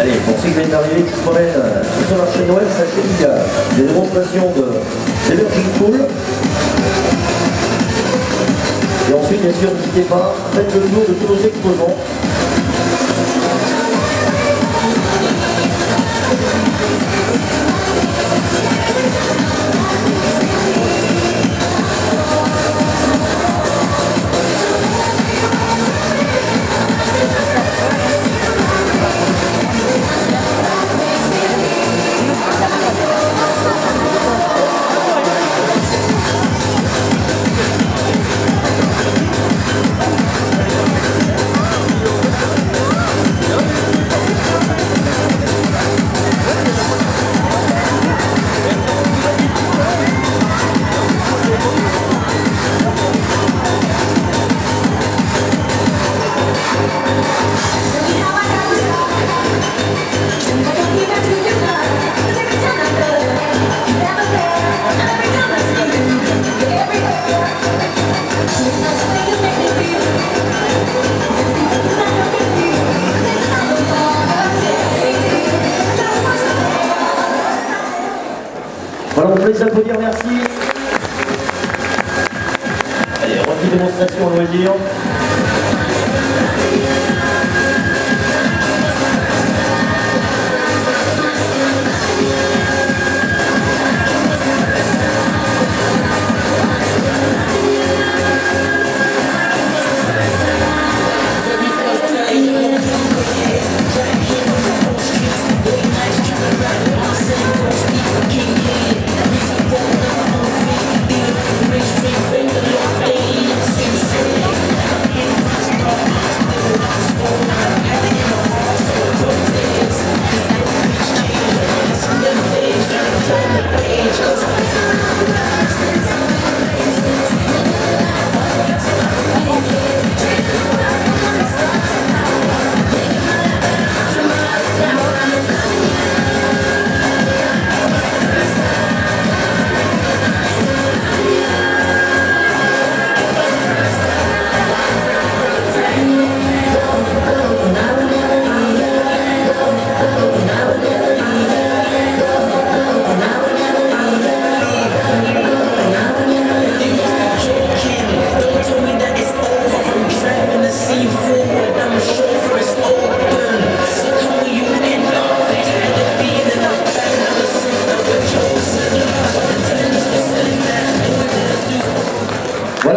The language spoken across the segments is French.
Allez, pour ceux qui viennent d'arriver, qui se promènent euh, sur le marché de Noël, sachez qu'il y a des démonstrations de d'Emerging Pool. Et ensuite, bien sûr, n'hésitez pas, faites le tour de tous nos exposants. Yeah.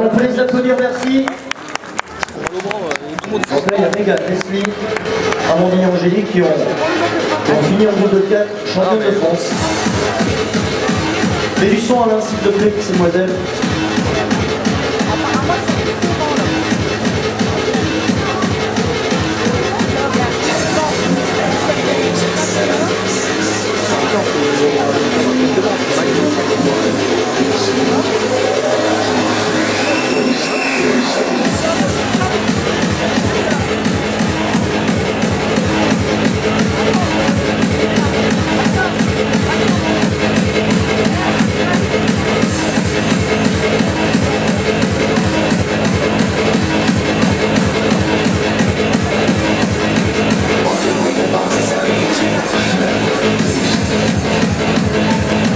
Alors on peut les applaudir, merci. Donc là, il y a Megan, Leslie, Amandine et Angélique qui ont, fini en groupe de 4, championne ah, de France. Mets du son Alain, s'il te plaît, c'est moi. Música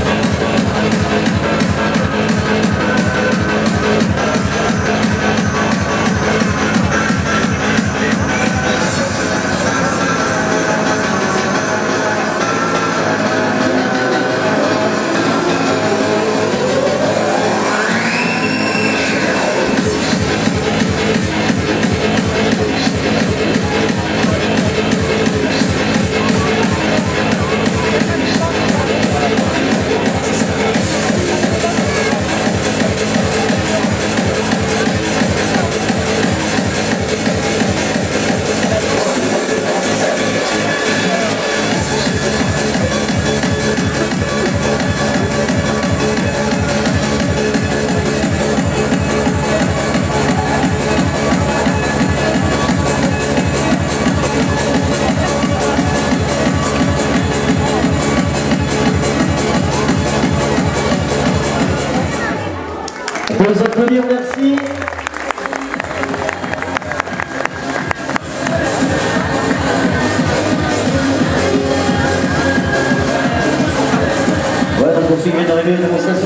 Les applaudir, merci. Voilà, donc on s'est d'arriver une démonstration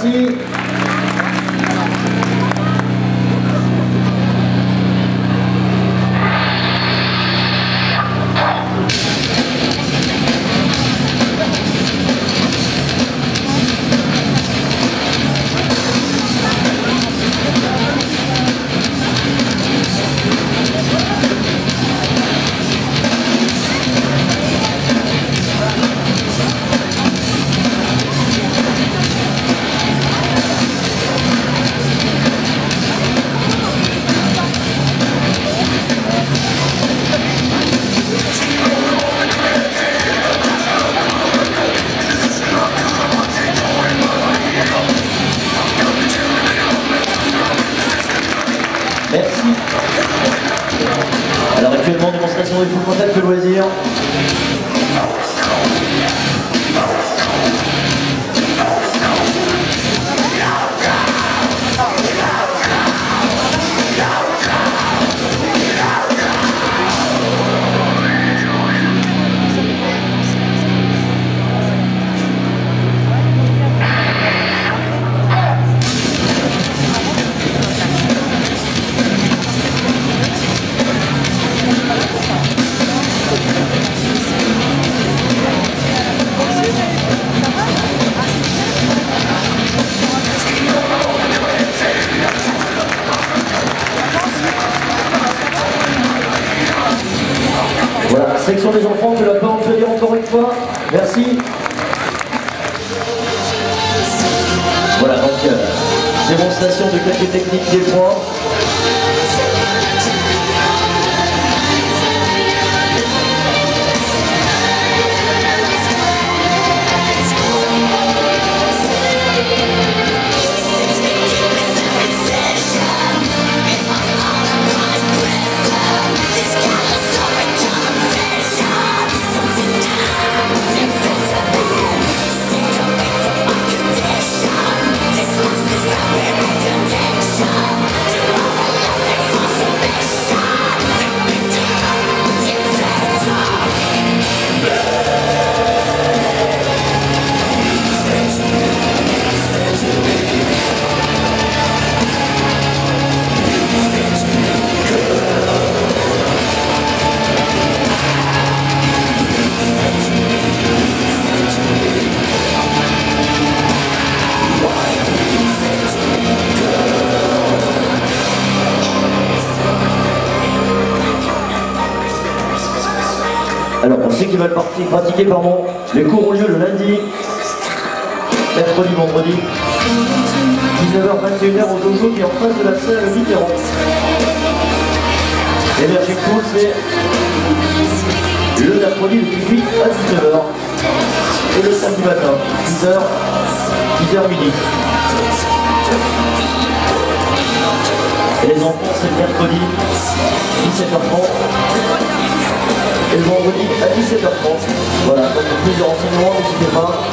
七 de full contact de loisirs. Démonstration de quelques techniques des points. Partir, pratiquer, pardon, les cours ont lieu le lundi, mercredi, vendredi, 19h, 21h au dojo qui est en face de la salle Mitterrand. Et Magic Pool, c'est le mercredi de 18 à 19h. Et le samedi matin, 10h, 10h midi. Et les enfants, c'est le mercredi, 17h30 et le vendredi à 17h30. Voilà, donc pour plus de renseignements, n'hésitez pas.